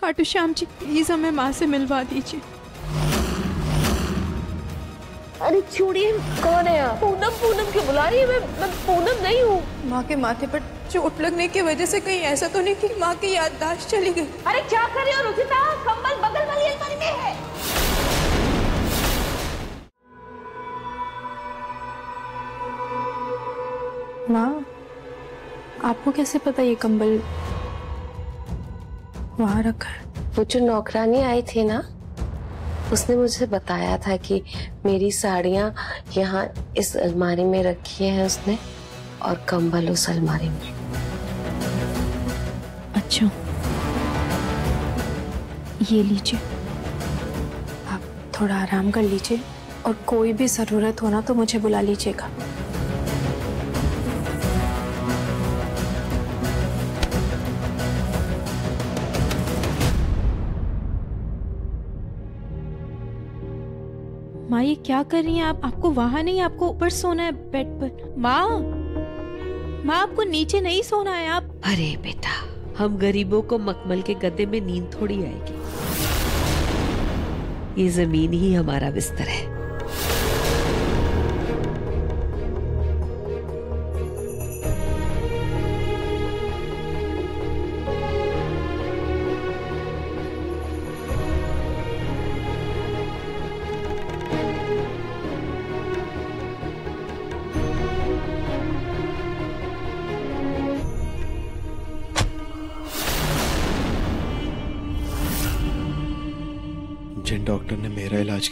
Khatu Shyam ji please हमें माँ से मिलवा दीजिए। अरे छोड़िए कौन है आप? पूनम पूनम क्यों बुला रही है? मैं मैं पूनम नहीं हूँ। माँ के माथे पर चोट लगने की वजह से कहीं ऐसा तो नहीं कि माँ की याददाश्त चली गई। अरे क्या कर रही हो रुचिता कंबल बगल वाली अलमारी में है। माँ आपको कैसे पता ये कंबल वहाँ रखा है। वो जो नौकरानी आई थी ना उसने मुझे बताया था कि मेरी साड़ियाँ यहाँ इस अलमारी में रखी हैं उसने और कंबल उस अलमारी में। अच्छा। ये लीजिए। आप थोड़ा आराम कर लीजिए और कोई भी ज़रूरत हो ना तो मुझे बुला लीजिएगा। ये क्या कर रही हैं आप? आपको वहाँ नहीं, आपको ऊपर सोना है, बेड पर। माँ? माँ, आपको नीचे नहीं सोना है, आप अरे बेटा, हम गरीबों को मखमल के गद्दे में नींद थोड़ी आएगी। ये ज़मीन ही हमारा बिस्तर है।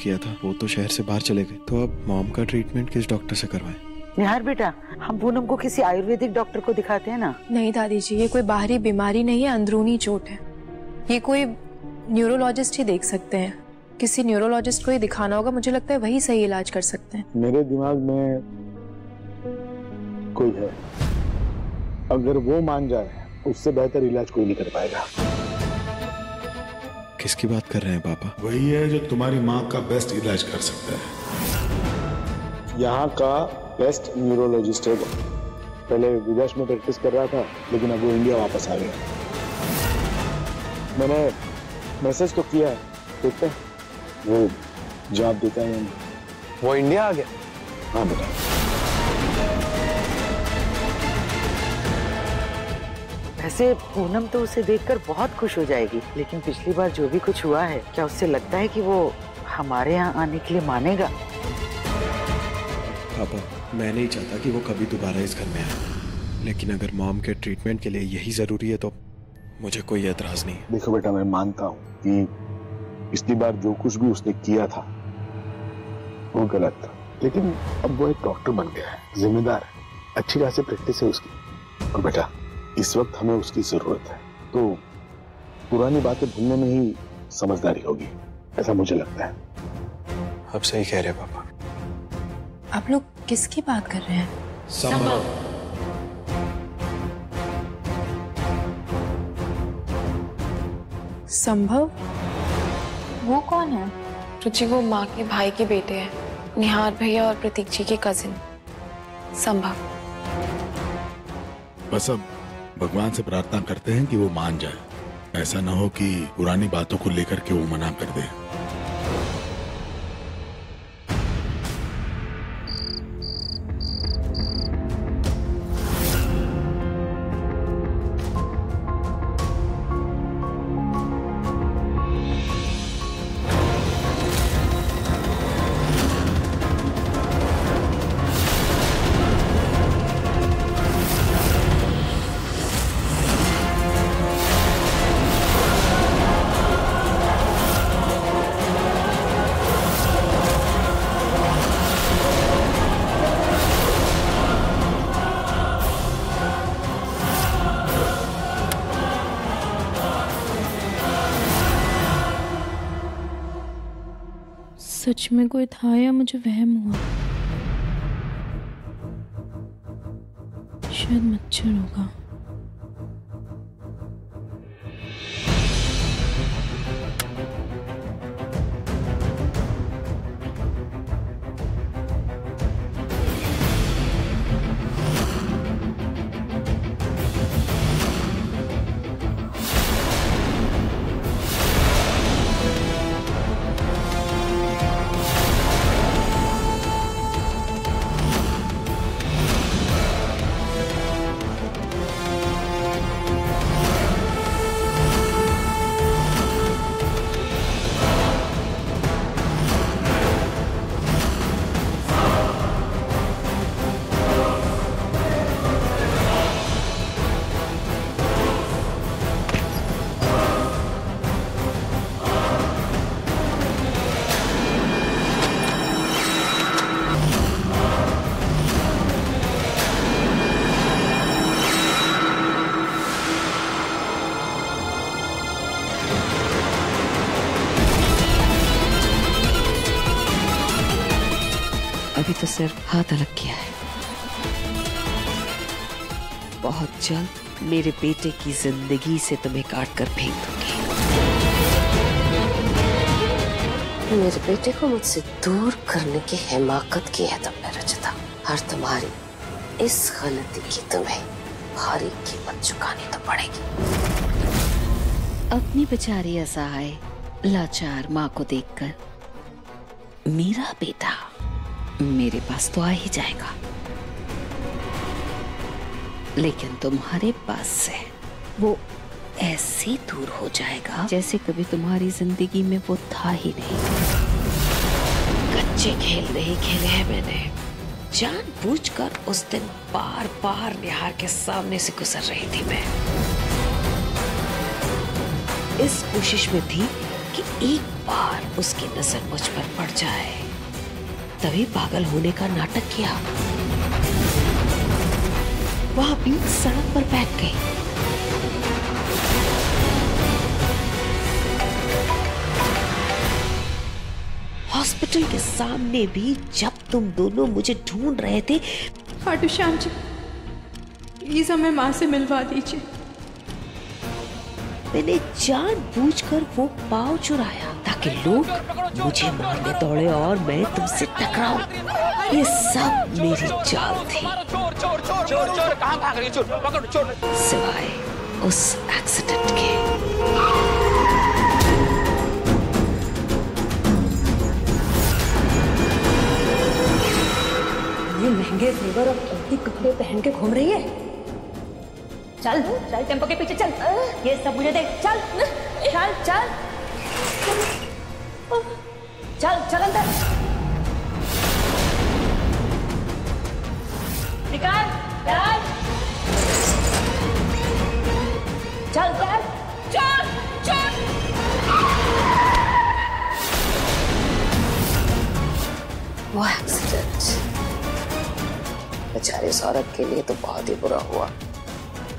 किया था वो तो शहर से बाहर चले गए। तो अब मॉम का ट्रीटमेंट किस डॉक्टर से करवाएँ? निहार बेटा हम पूनम को किसी आयुर्वेदिक डॉक्टर को दिखाते हैं ना? नहीं दादी जी ये कोई बाहरी बीमारी नहीं है अंदरूनी चोट है। ये कोई न्यूरोलॉजिस्ट ही देख सकते हैं। किसी न्यूरोलॉजिस्ट को ही दिखाना होगा मुझे लगता है वही सही इलाज कर सकते हैं। मेरे दिमाग में कोई है। अगर वो मान जाए उससे बेहतर इलाज कोई नहीं कर पाएगा। किसकी बात कर रहे हैं पापा? वही है जो तुम्हारी माँ का बेस्ट इलाज कर सकता है। यहाँ का बेस्ट न्यूरोलॉजिस्ट है वो। पहले विदेश में प्रैक्टिस कर रहा था लेकिन अब वो इंडिया वापस आ गया। मैंने मैसेज तो किया है देखते वो जवाब देता है वो इंडिया आ गया? हाँ बेटा। वैसे पूनम तो उसे देखकर बहुत खुश हो जाएगी। लेकिन पिछली बार जो भी कुछ हुआ है क्या उससे लगता है कि वो हमारे यहाँ आने के लिए मानेगा? पापा मैं नहीं चाहता कि वो कभी दोबारा इस घर में आए। लेकिन अगर मॉम के ट्रीटमेंट के लिए यही ज़रूरी है तो मुझे कोई एतराज़ नहीं देखो बेटा मैं मानता हूँ कि पिछली बार जो कुछ भी उसने किया था वो गलत था। लेकिन अब वो एक डॉक्टर बन गया है जिम्मेदार है अच्छी खासी प्रैक्टिस है उसकी। और बेटा इस वक्त हमें उसकी ज़रूरत है। तो पुरानी बातें भूलने में ही समझदारी होगी ऐसा मुझे लगता है। अब सही कह रहे हैं पापा। आप लोग किसकी बात कर रहे हैं? संभव। वो कौन है? रुचि वो माँ के भाई के बेटे हैं निहार भैया और प्रतीक जी के कजिन संभव। बस अब भगवान से प्रार्थना करते हैं कि वो मान जाए। ऐसा ना हो कि पुरानी बातों को लेकर के वो मना कर दे। सच में कोई था या मुझे वहम हुआ? शायद मच्छर होगा। तो सिर्फ़ हाथ अलग किया है। बहुत जल्द मेरे बेटे की ज़िंदगी से तुम्हें काट कर फेंक दूँगी। मेरे बेटे को मुझसे दूर करने की हिमाकत की है तुमने, रचिता। और तुम्हारी इस गलती की तुम्हें भारी कीमत चुकानी तो पड़ेगी। अपनी बेचारी असहाय, लाचार माँ को देखकर मेरा बेटा मेरे पास तो आ ही जाएगा। लेकिन तुम्हारे पास से वो ऐसे दूर हो जाएगा जैसे कभी तुम्हारी ज़िंदगी में वो था ही नहीं। कच्चे खेल नहीं खेले हैं मैंने। जानबूझकर उस दिन बार बार निहार के सामने से गुजर रही थी मैं। इस कोशिश में थी कि एक बार उसकी नज़र मुझ पर पड़ जाए। तभी पागल होने का नाटक किया। वहाँ बीच सड़क पर बैठ गई। हॉस्पिटल के सामने भी जब तुम दोनों मुझे ढूंढ रहे थे खाटू श्याम जी प्लीज़ हमें माँ से मिलवा दीजिए। मैंने जानबूझकर वो पाव चुराया। ताकि लोग मुझे मारने दौड़े और मैं तुमसे टकराऊं। ये सब मेरी चाल थी। सिवाय उस एक्सीडेंट के। ये महँगे जेवर और कीमती कपड़े पहन के घूम रही है। चल चल टेंपो के पीछे चल। ये सब मुझे देख चल चल चल। चल चल अंदर। निकाल चल चल चल। चल चल। वो एक्सीडेंट औरत के लिए तो बहुत ही बुरा हुआ।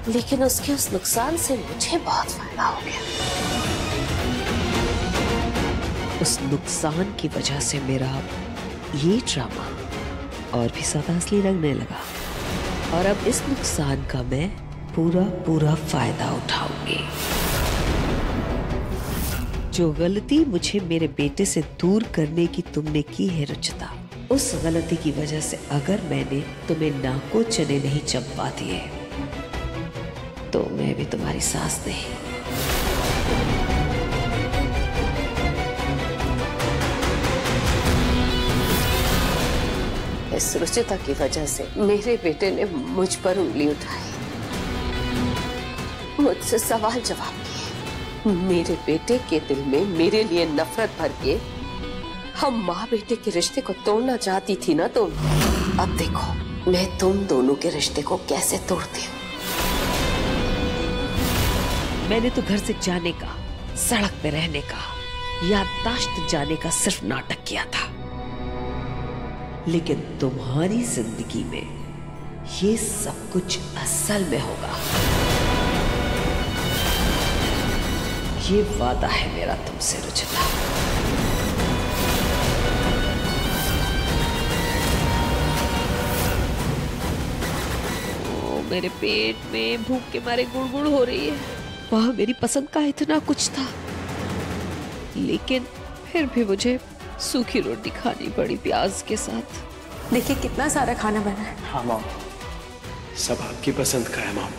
लेकिन उसके उस नुकसान से मुझे बहुत फ़ायदा हो गया। उस नुकसान की वजह से मेरा ये ड्रामा और भी ज़्यादा असली लगने लगा। और अब इस नुकसान का मैं पूरा पूरा फ़ायदा उठाऊँगी। जो गलती मुझे मेरे बेटे से दूर करने की तुमने की है, रुचिता, उस गलती की वजह से अगर मैंने तुम्हें नाको चने नहीं चंपा दिए तो मैं भी तुम्हारी सास नहीं। इस रुचिता की वजह से मेरे बेटे ने मुझ पर उंगली उठाई। मुझसे सवाल जवाब किए। मेरे बेटे के दिल में मेरे लिए नफरत भर के हम माँ बेटे के रिश्ते को तोड़ना चाहती थी ना तुम अब देखो, मैं तुम दोनों के रिश्ते को कैसे तोड़ती हूँ? मैंने तो घर से जाने का, सड़क पे रहने का, याददाश्त जाने का सिर्फ़ नाटक किया था। लेकिन तुम्हारी ज़िंदगी में ये सब कुछ असल में होगा। ये वादा है मेरा तुमसे, रुचिता। मेरे पेट में भूख के मारे गुड़गुड़ हो रही है। वह मेरी पसंद का इतना कुछ था। लेकिन फिर भी मुझे सूखी रोटी खानी पड़ी प्याज के साथ। देखिए कितना सारा खाना बना है। हाँ माम सब आपकी पसंद का है माम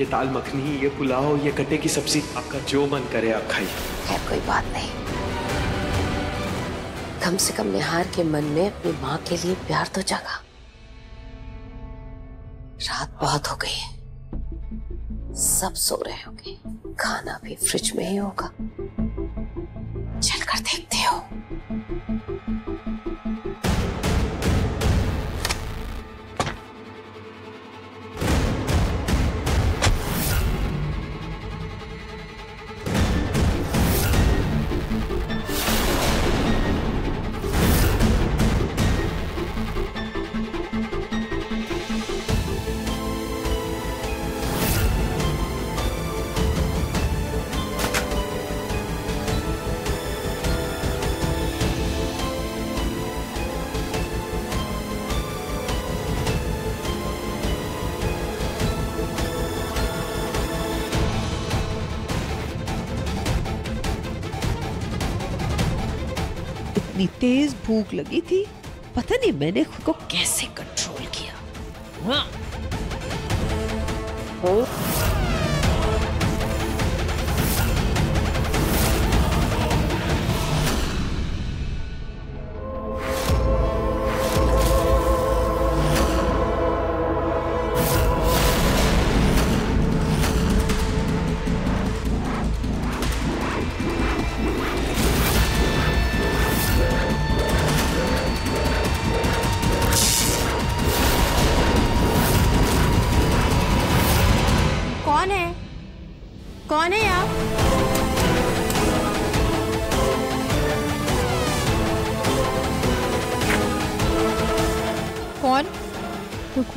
ये दाल मखनी ये पुलाव ये गट्टे की सब्ज़ी आपका जो मन करे आप खाइए। है कोई बात नहीं। कम से कम निहार के मन में अपनी माँ के लिए प्यार तो जगा। रात बहुत हो गई है। सब सो रहे होंगे। खाना भी फ्रिज में ही होगा। इतनी तेज भूख लगी थी पता नहीं मैंने खुद को कैसे कंट्रोल किया हाँ।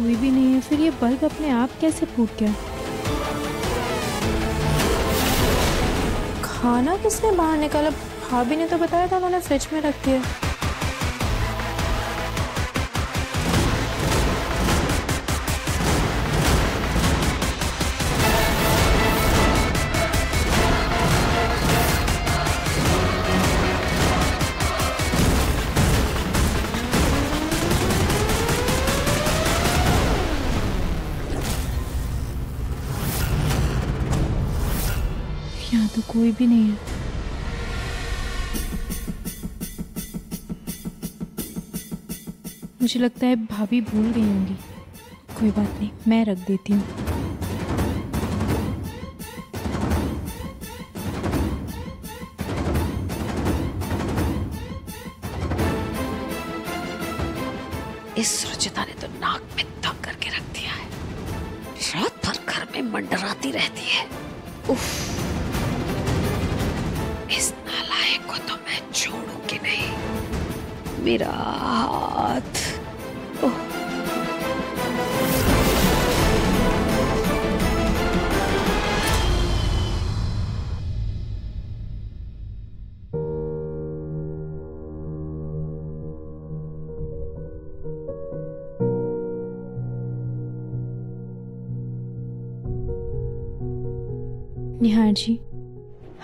कोई भी नहीं है। फिर ये बल्ब अपने आप कैसे फूट गया? खाना किसने बाहर निकाला? भाभी ने तो बताया था उन्होंने फ्रिज में रख दिया। कोई भी नहीं है। मुझे लगता है भाभी भूल गई होंगी। कोई बात नहीं, मैं रख देती हूँ। इस रुचिता ने तो नाक में दम करके रख दिया है। रात भर घर में मंडराती रहती है। उफ। मेरा हाथ। निहार जी,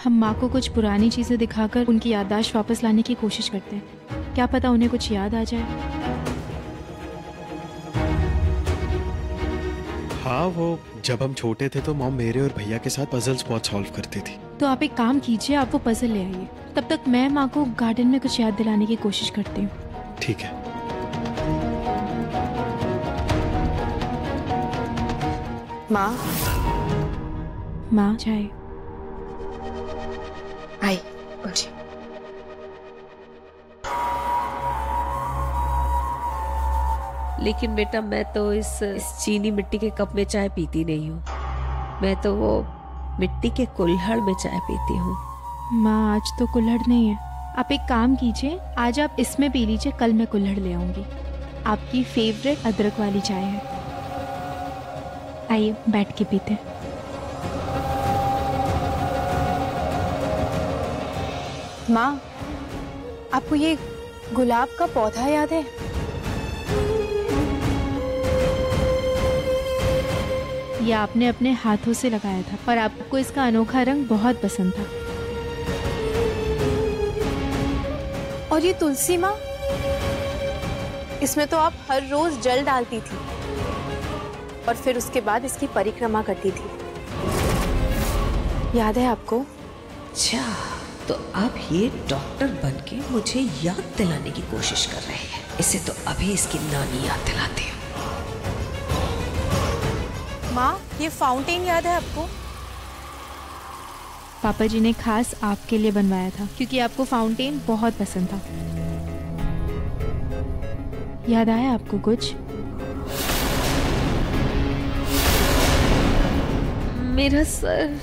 हम माँ को कुछ पुरानी चीज़ें दिखाकर उनकी याददाश्त वापस लाने की कोशिश करते हैं। क्या पता उन्हें कुछ याद आ जाए? हाँ वो जब हम छोटे थे तो मॉम मेरे और भैया के साथ पजल्स बहुत सॉल्व करती थी। तो आप एक काम कीजिए आप वो पजल ले आइए। तब तक मैं माँ को गार्डन में कुछ याद दिलाने की कोशिश करती हूँ। ठीक है। माँ? माँ चाय। आई। लेकिन बेटा मैं तो इस, इस चीनी मिट्टी के कप में चाय पीती नहीं हूँ। मैं तो वो मिट्टी के कुल्हड़ में चाय पीती हूँ। माँ आज तो कुल्हड़ नहीं है। आप एक काम कीजिए आज आप इसमें पी लीजिए कल मैं कुल्हड़ ले आऊँगी। आपकी फेवरेट अदरक वाली चाय है। आइए बैठ के पीते हैं। माँ आपको ये गुलाब का पौधा याद है? ये आपने अपने हाथों से लगाया था और आपको इसका अनोखा रंग बहुत पसंद था। और ये तुलसी माँ? इसमें तो आप हर रोज जल डालती थी और फिर उसके बाद इसकी परिक्रमा करती थी। याद है आपको? अच्छा तो अब ये डॉक्टर बन के मुझे याद दिलाने की कोशिश कर रहे हैं। इसे तो अभी इसकी नानी याद दिलाती हूँ। माँ ये फाउंटेन याद है आपको? पापा जी ने खास आपके लिए बनवाया था क्योंकि आपको फाउंटेन बहुत पसंद था। याद आया आपको कुछ? मेरा सर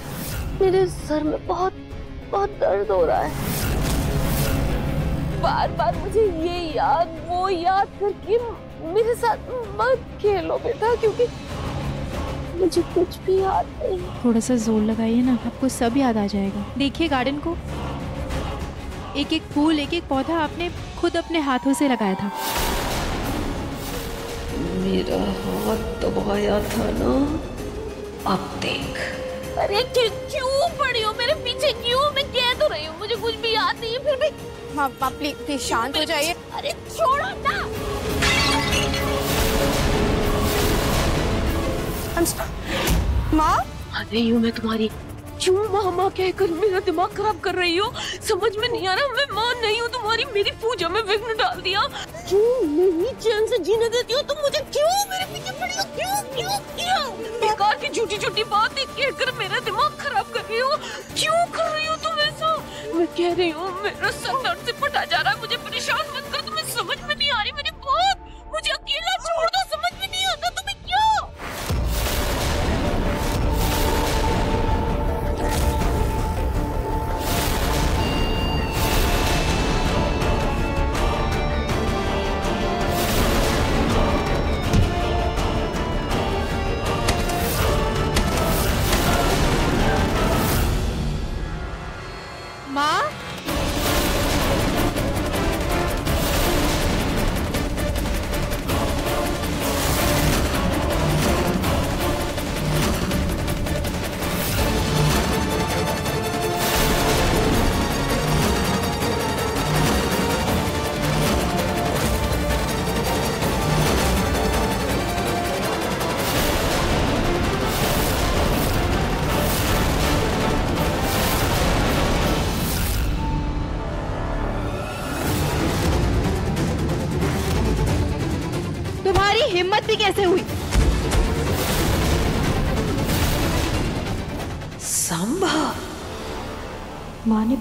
मेरे सर में बहुत बहुत दर्द हो रहा है। बार बार मुझे ये याद वो याद करके मेरे साथ मत खेलो बेटा क्योंकि मुझे कुछ भी याद नहीं। थोड़ा सा ज़ोर लगाइए ना आपको सब याद आ जाएगा। देखिए गार्डन को। एक एक फूल एक एक पौधा आपने खुद अपने हाथों से लगाया था। मेरा हाथ दबाया था ना अब देख। अरे क्यों क्यों पड़ी हो? मेरे पीछे क्यों? मैं कह तो रही हूँ मुझे कुछ भी याद नहीं है फिर भी। माँ माँ प्लीज़ प्लीज़ शांत हो जाइए। अरे छोड़ो ना! माँ? माँ हूँ मैं तुम्हारी। क्यों माँ माँ कहकर मेरा दिमाग खराब कर रही हो। समझ में नहीं आ रहा, मैं माँ नहीं हूँ तुम्हारी। मेरी पूजा में विघ्न डाल दिया। क्यों नहीं चैन से जीने देती हो तुम मुझे? क्यों मेरे पीछे पड़ी हो? क्यों क्यों क्यों? बेकार की झूठी झूठी बातें कहकर मेरा दिमाग खराब कर रही हो, क्यों कर रही हो तुम ऐसा? मैं कह रही हूँ, मेरा सर दर्द से फटा जा रहा है, मुझे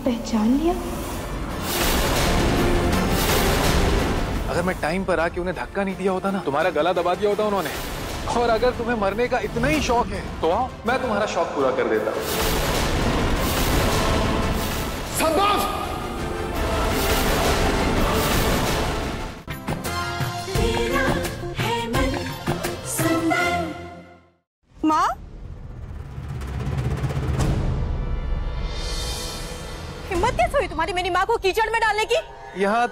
पहचान लिया? अगर मैं टाइम पर आके उन्हें धक्का नहीं दिया होता ना तुम्हारा गला दबा दिया होता उन्होंने। और अगर तुम्हें मरने का इतना ही शौक है तो आओ मैं तुम्हारा शौक पूरा कर देता संभव हिम्मत कैसे हुई तुम्हारी मेरी माँ को कीचड़ में डालने की। यहाँ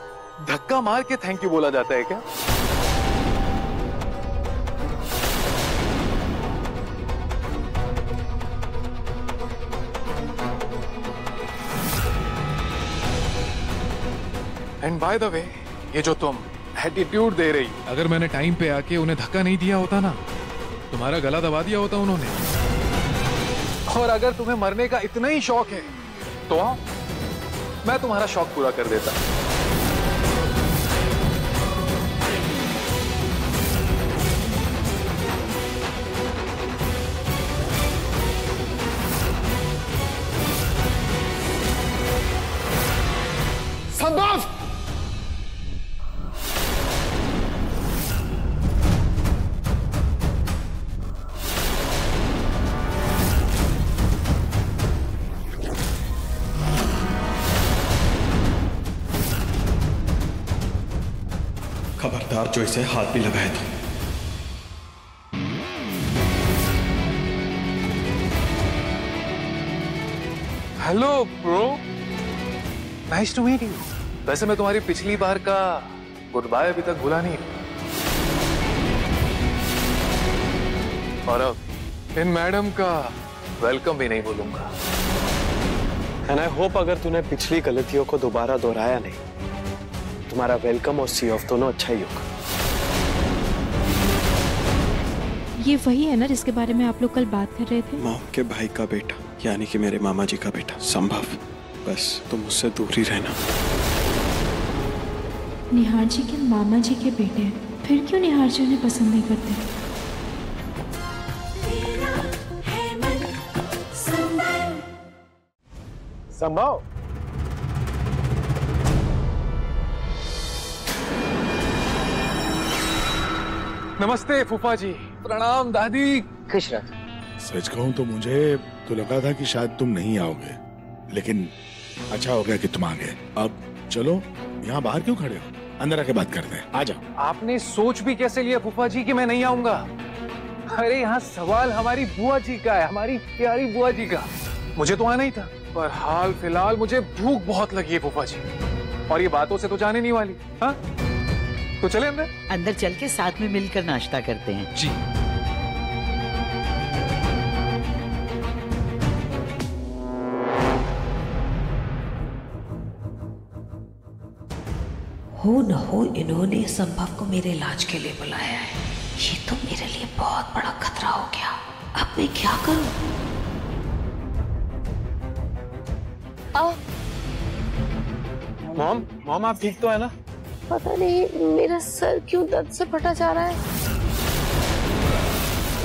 धक्का मार के थैंक यू बोला जाता है क्या? एंड बाय द वे ये जो तुम एटीट्यूड दे रही अगर मैंने टाइम पे आके उन्हें धक्का नहीं दिया होता ना तुम्हारा गला दबा दिया होता उन्होंने। और अगर तुम्हें मरने का इतना ही शौक है तो आओ। मैं तुम्हारा शौक पूरा कर देता। जो इसे हाथ भी लगाए तो hello bro nice to meet you वैसे मैं तुम्हारी पिछली बार का गुड बाय अभी तक भूला नहीं और अब इन मैडम का वेलकम भी नहीं बोलूँगा एंड आई होप अगर तूने पिछली गलतियों को दोबारा दोहराया नहीं तुम्हारा वेलकम और सी ऑफ़ दोनों अच्छा ही होगा। ये वही है ना जिसके बारे में आप लोग कल बात कर रहे थे? मॉम के भाई का बेटा यानी कि मेरे मामा जी का बेटा संभव। बस तुम मुझसे दूर ही रहना। निहार जी के मामा जी के बेटे हैं फिर क्यों निहार जी उन्हें पसंद नहीं करते? संभव? नमस्ते फूफा जी। प्रणाम दादी। खुश रह। सच कहूँ तो मुझे तो लगा था कि शायद तुम नहीं आओगे लेकिन अच्छा हो गया कि तुम आ गए। अब चलो यहाँ बाहर क्यों खड़े हो? अंदर आके बात करते हैं। आ जाओ। आपने सोच भी कैसे लिया फूफा जी कि मैं नहीं आऊँगा? अरे यहाँ सवाल हमारी बुआ जी का है हमारी प्यारी बुआ जी का। मुझे तो आना ही था पर हाल फ़िलहाल मुझे भूख बहुत लगी है फूफा जी। और ये बातों से तो जाने नहीं वाली हाँ? तो चले अंदर? अंदर चल के साथ में मिलकर नाश्ता करते हैं। जी। हो न हो इन्होंने संभव को मेरे इलाज के लिए बुलाया है। ये तो मेरे लिए बहुत बड़ा खतरा हो गया। अब मैं क्या करूँ? मॉम मॉम आप ठीक तो है ना? पता नहीं मेरा सर क्यों दर्द से फटा जा रहा है?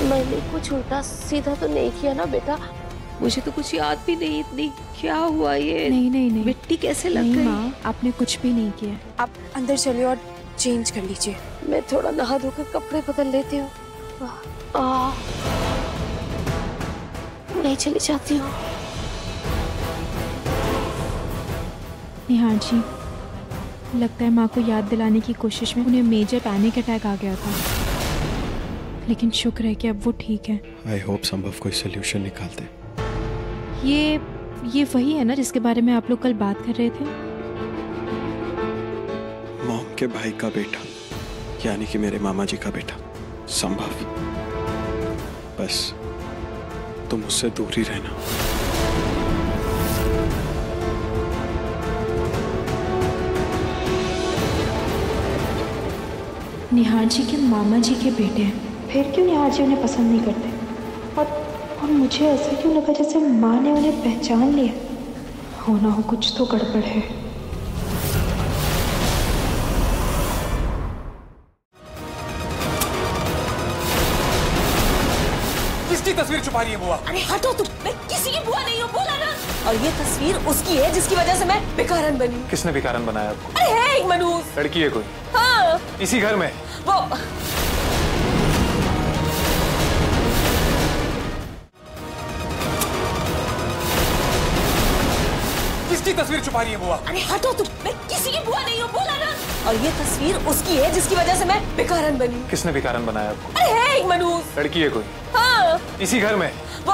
मैंने कुछ उल्टा सीधा तो नहीं किया ना बेटा। मुझे तो कुछ याद भी नहीं इतनी। क्या हुआ ये? नहीं नहीं नहीं। मिट्टी कैसे लग गई? माँ आपने कुछ भी नहीं किया। आप अंदर चलिए और चेंज कर लीजिए। मैं थोड़ा नहा धोकर कपड़े बदल लेती हूँ। आ, मैं चली जाती हूँ। निहार जी लगता है माँ को याद दिलाने की कोशिश में उन्हें मेजर पैनिक अटैक आ गया था। लेकिन शुक्र है कि अब वो ठीक है। आई होप संभव कोई सोल्यूशन निकालते। ये ये वही है ना जिसके बारे में आप लोग कल बात कर रहे थे? मॉम के भाई का बेटा यानी कि मेरे मामा जी का बेटा संभव। बस तुम उससे दूर ही रहना। निहार जी के मामा जी के बेटे हैं। फिर क्यों निहार जी उन्हें पसंद नहीं करते? और और मुझे ऐसा क्यों लगा जैसे माँ ने उन्हें पहचान लिया? हो ना हो कुछ तो गड़बड़ है। किसकी तस्वीर छुपा रही है बुआ? अरे हटो तुम मैं किसी की बुआ नहीं हूँ बोला ना। और ये तस्वीर उसकी है जिसकी वजह से मैं बेकारन बनी किसने भी कारण बनाया? आपको अरे है एक मनूस लड़की है कोई? इसी घर में। वो किसकी तस्वीर छुपा रही है बुआ? अरे हटो तुम मैं किसी की बुआ नहीं हूँ बोला ना। और ये तस्वीर उसकी है जिसकी वजह से मैं बेकारन बनी किसने भी कारण बनाया? आपको अरे है एक मनूस लड़की है कोई? हाँ। इसी घर में। वो